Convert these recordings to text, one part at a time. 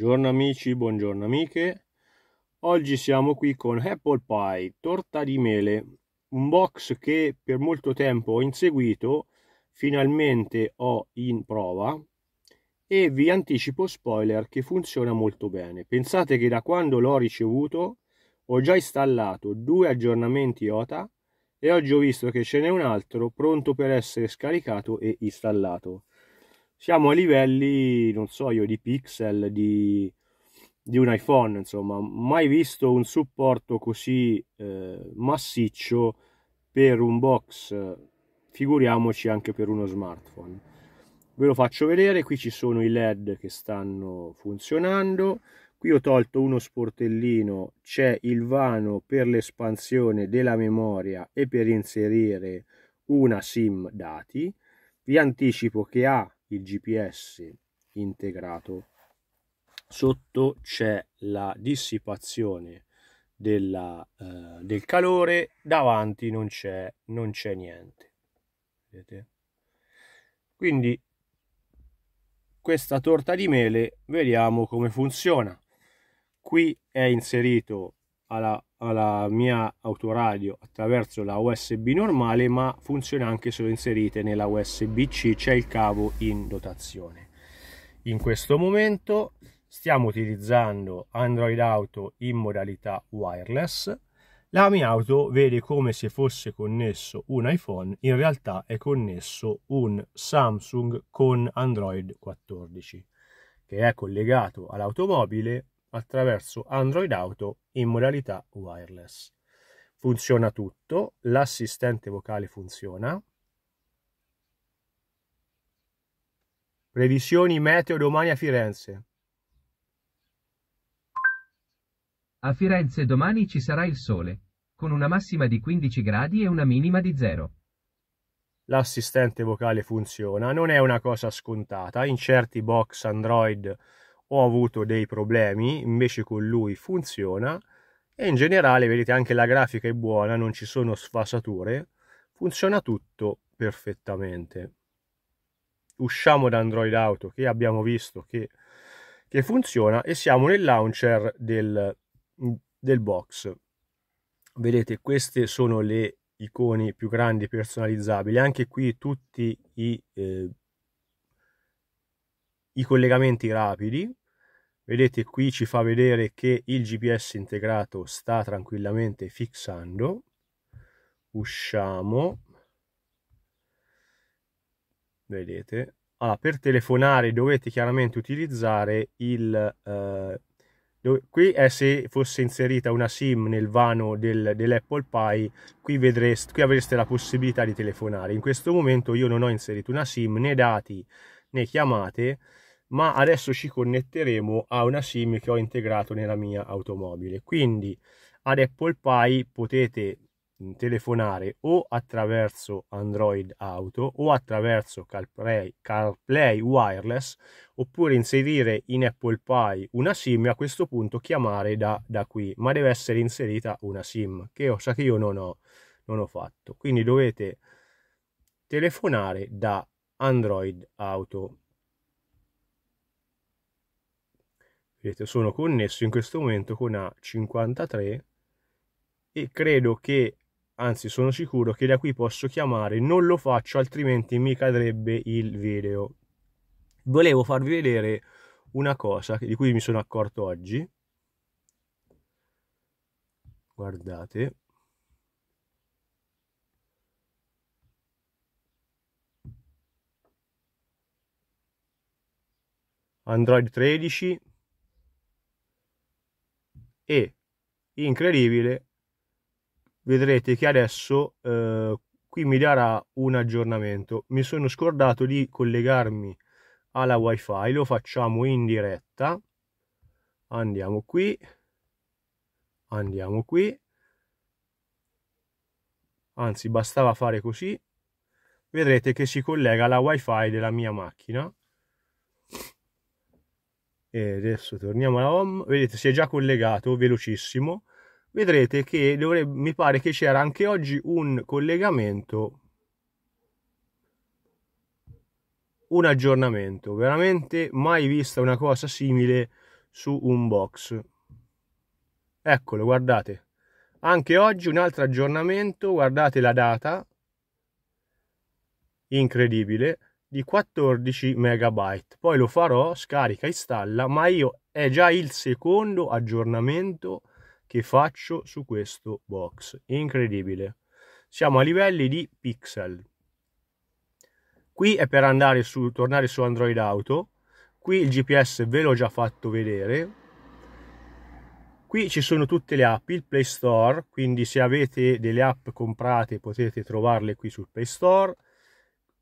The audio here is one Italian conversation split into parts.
Buongiorno amici, buongiorno amiche. Oggi siamo qui con Apple Pie, torta di mele, un box che per molto tempo ho inseguito, finalmente ho in prova e vi anticipo spoiler che funziona molto bene. Pensate che da quando l'ho ricevuto ho già installato due aggiornamenti OTA e oggi ho visto che ce n'è un altro pronto per essere scaricato e installato siamo a livelli, non so io, di pixel, di, di un iPhone, insomma, mai visto un supporto così eh, massiccio per un box, figuriamoci anche per uno smartphone. Ve lo faccio vedere, qui ci sono i LED che stanno funzionando, qui ho tolto uno sportellino, c'è il vano per l'espansione della memoria e per inserire una SIM dati. Vi anticipo che ha il GPS integrato sotto c'è la dissipazione della, eh, del calore davanti non c'è non c'è niente. Vedete? Quindi questa torta di mele vediamo come funziona. Qui è inserito alla, alla mia autoradio attraverso la USB normale ma funziona anche se lo inserite nella USB-C c'è il cavo in dotazione. In questo momento stiamo utilizzando Android Auto in modalità wireless. La mia auto vede come se fosse connesso un iPhone in realtà è connesso un Samsung con Android 14 che è collegato all'automobile attraverso Android Auto in modalità wireless. Funziona tutto, l'assistente vocale funziona. Previsioni meteo domani a Firenze. A Firenze domani ci sarà il sole, con una massima di 15 gradi e una minima di 0. L'assistente vocale funziona, non è una cosa scontata, in certi box Android ho avuto dei problemi, invece con lui funziona e in generale vedete anche la grafica è buona, non ci sono sfasature, funziona tutto perfettamente. Usciamo da Android Auto che abbiamo visto che, che funziona e siamo nel launcher del, del box. Vedete queste sono le icone più grandi personalizzabili, anche qui tutti i, eh, i collegamenti rapidi vedete qui ci fa vedere che il GPS integrato sta tranquillamente fissando usciamo. Vedete. Allora, per telefonare dovete chiaramente utilizzare il eh, dove, qui è se fosse inserita una sim nel vano del, dell'Apple Pie qui, vedreste, qui avreste la possibilità di telefonare. In questo momento io non ho inserito una sim né dati né chiamate ma adesso ci connetteremo a una SIM che ho integrato nella mia automobile. Quindi ad Apple Pie potete mm, telefonare o attraverso Android Auto o attraverso CarPlay, CarPlay Wireless oppure inserire in Apple Pie una SIM e a questo punto chiamare da, da qui, ma deve essere inserita una SIM che io, sa che io non ho, non ho fatto. Quindi dovete telefonare da Android Auto vedete sono connesso in questo momento con A53 e credo che anzi sono sicuro che da qui posso chiamare non lo faccio altrimenti mi cadrebbe il video. Volevo farvi vedere una cosa di cui mi sono accorto oggi. Guardate. Android 13 e incredibile vedrete che adesso eh, qui mi darà un aggiornamento. Mi sono scordato di collegarmi alla wifi lo facciamo in diretta. Andiamo qui. Andiamo qui. Anzi bastava fare così. Vedrete che si collega alla wifi della mia macchina e adesso torniamo alla home. Vedete si è già collegato velocissimo. Vedrete che dovrebbe, mi pare che c'era anche oggi un collegamento. Un aggiornamento. Veramente mai vista una cosa simile su un box. Eccolo guardate. Anche oggi un altro aggiornamento. Guardate la data. Incredibile di 14 megabyte. Poi lo farò scarica installa ma io è già il secondo aggiornamento che faccio su questo box. Incredibile. Siamo a livelli di pixel. Qui è per andare su tornare su android auto. Qui il gps ve l'ho già fatto vedere. Qui ci sono tutte le app, il Play Store, quindi se avete delle app comprate potete trovarle qui sul Play Store.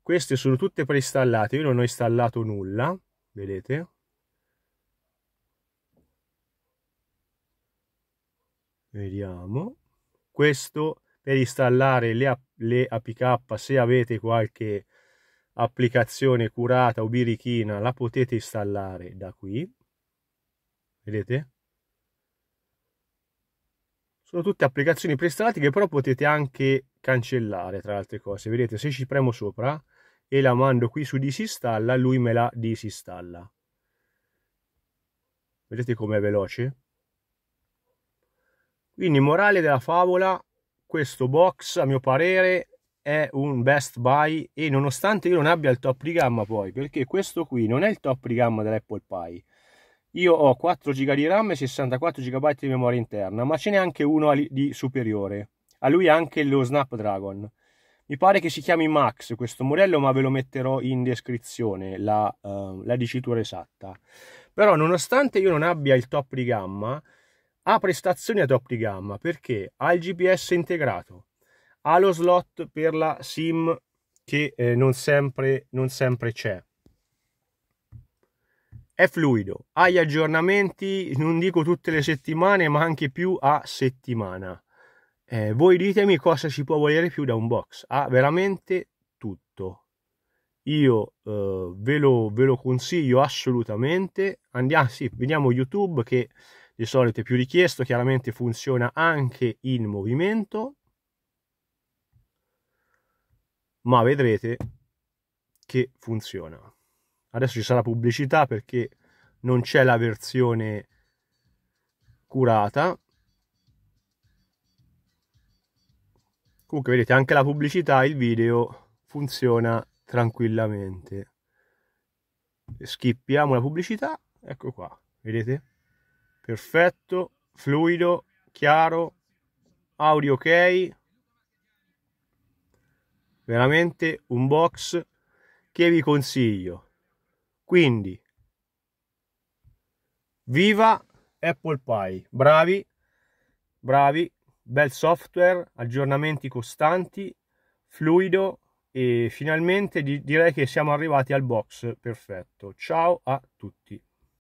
Queste sono tutte preinstallate, io non ho installato nulla, vedete? Vediamo. Questo per installare le, le APK, se avete qualche applicazione curata o birichina, la potete installare da qui. Vedete? sono tutte applicazioni preinstallate che però potete anche cancellare tra le altre cose vedete se ci premo sopra e la mando qui su disinstalla lui me la disinstalla vedete com'è veloce quindi morale della favola questo box a mio parere è un best buy e nonostante io non abbia il top di gamma poi perché questo qui non è il top di gamma dell'Apple Pie io ho 4 GB di RAM e 64 GB di memoria interna, ma ce n'è anche uno di superiore. A lui anche lo Snapdragon. Mi pare che si chiami Max questo modello, ma ve lo metterò in descrizione la, uh, la dicitura esatta. Però nonostante io non abbia il top di gamma, ha prestazioni a top di gamma perché ha il GPS integrato, ha lo slot per la SIM che eh, non sempre, non sempre c'è è fluido, ha gli aggiornamenti, non dico tutte le settimane, ma anche più a settimana. Eh, voi ditemi cosa si può volere più da un box. Ha veramente tutto. Io eh, ve, lo, ve, lo, consiglio assolutamente. Andiamo, sì, vediamo YouTube che di solito è più richiesto, chiaramente funziona anche in movimento. Ma vedrete che funziona adesso ci sarà pubblicità perché non c'è la versione curata comunque vedete anche la pubblicità il video funziona tranquillamente. Skippiamo la pubblicità ecco qua vedete? Perfetto fluido chiaro audio ok. Veramente un box che vi consiglio. Quindi, viva Apple Pie, bravi, bravi, bel software, aggiornamenti costanti, fluido e finalmente direi che siamo arrivati al box perfetto. Ciao a tutti.